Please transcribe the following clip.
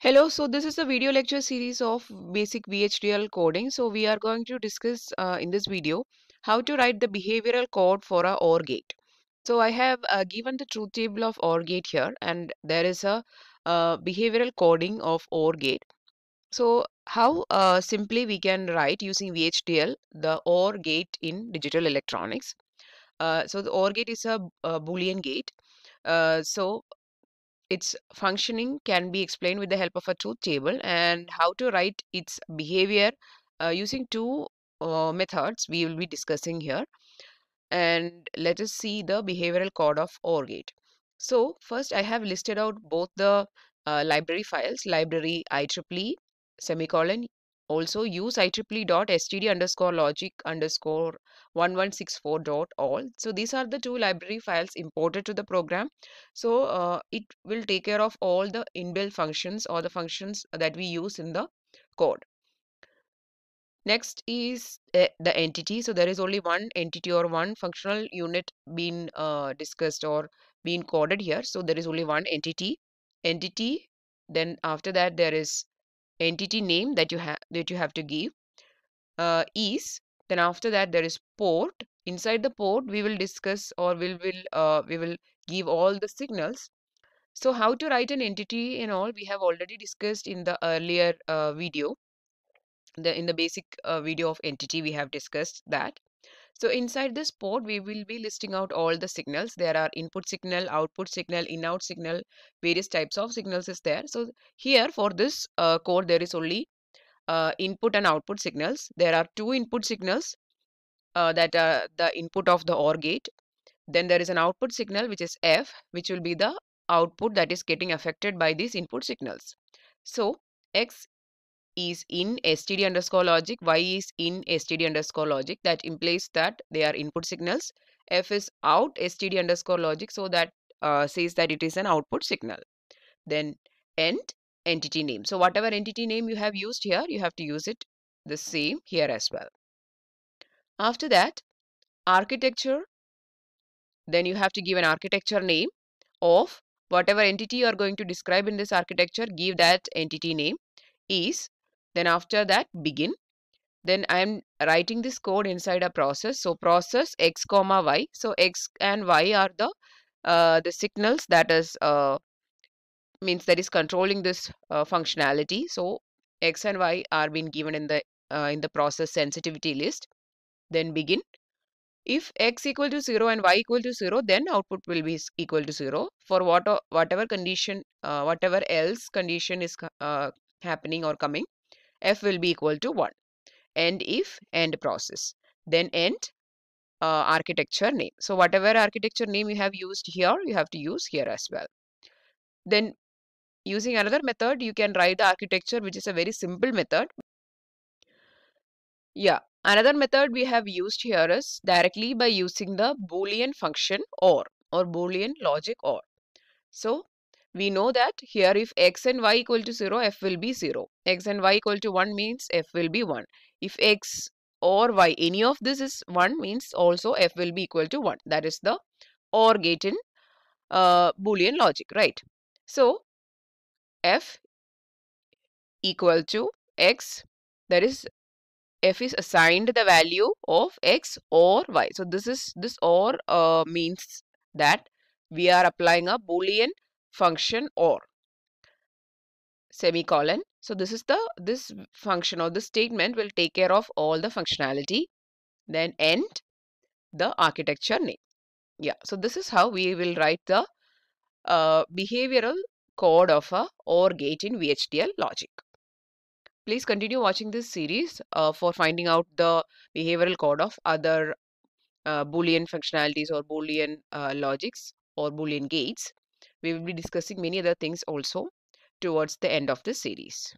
Hello, so this is a video lecture series of basic VHDL coding. So we are going to discuss uh, in this video how to write the behavioral code for a OR gate. So I have uh, given the truth table of OR gate here and there is a uh, behavioral coding of OR gate. So how uh, simply we can write using VHDL the OR gate in digital electronics. Uh, so the OR gate is a, a boolean gate. Uh, so its functioning can be explained with the help of a truth table and how to write its behavior uh, using two uh, methods we will be discussing here and let us see the behavioral code of OR gate. So first I have listed out both the uh, library files library IEEE semicolon also use IEEE dot std underscore logic underscore 1164 dot all. So these are the two library files imported to the program. So uh, it will take care of all the inbuilt functions or the functions that we use in the code. Next is uh, the entity. So there is only one entity or one functional unit being uh, discussed or being coded here. So there is only one entity. Entity. Then after that there is entity name that you have that you have to give uh, is then after that there is port. Inside the port we will discuss or will will uh, we will give all the signals. So how to write an entity and all we have already discussed in the earlier uh, video. The in the basic uh, video of entity we have discussed that so inside this port, we will be listing out all the signals. There are input signal, output signal, in-out signal, various types of signals is there. So here for this uh, code, there is only uh, input and output signals. There are two input signals uh, that are the input of the OR gate. Then there is an output signal which is F, which will be the output that is getting affected by these input signals. So X is in std underscore logic, y is in std underscore logic. That implies that they are input signals. F is out std underscore logic, so that uh, says that it is an output signal. Then end entity name. So whatever entity name you have used here, you have to use it the same here as well. After that, architecture. Then you have to give an architecture name of whatever entity you are going to describe in this architecture, give that entity name is then after that begin. Then I am writing this code inside a process. So process x comma y. So x and y are the uh, the signals that is uh, means that is controlling this uh, functionality. So x and y are being given in the uh, in the process sensitivity list. Then begin. If x equal to 0 and y equal to 0 then output will be equal to 0 for what whatever condition uh, whatever else condition is uh, happening or coming f will be equal to 1 end if end process. Then end uh, architecture name. So whatever architecture name you have used here you have to use here as well. Then using another method you can write the architecture which is a very simple method. Yeah another method we have used here is directly by using the boolean function or or boolean logic or. So we know that here if x and y equal to 0 f will be 0 x and y equal to 1 means f will be 1 if x or y any of this is 1 means also f will be equal to 1 that is the or gate in uh, boolean logic right? So f equal to x that is f is assigned the value of x or y. So this is this or uh, means that we are applying a boolean function or semicolon. So this is the this function or this statement will take care of all the functionality. Then end the architecture name. Yeah, so this is how we will write the uh, behavioral code of a OR gate in VHDL logic. Please continue watching this series uh, for finding out the behavioral code of other uh, Boolean functionalities or Boolean uh, logics or Boolean gates we will be discussing many other things also towards the end of this series.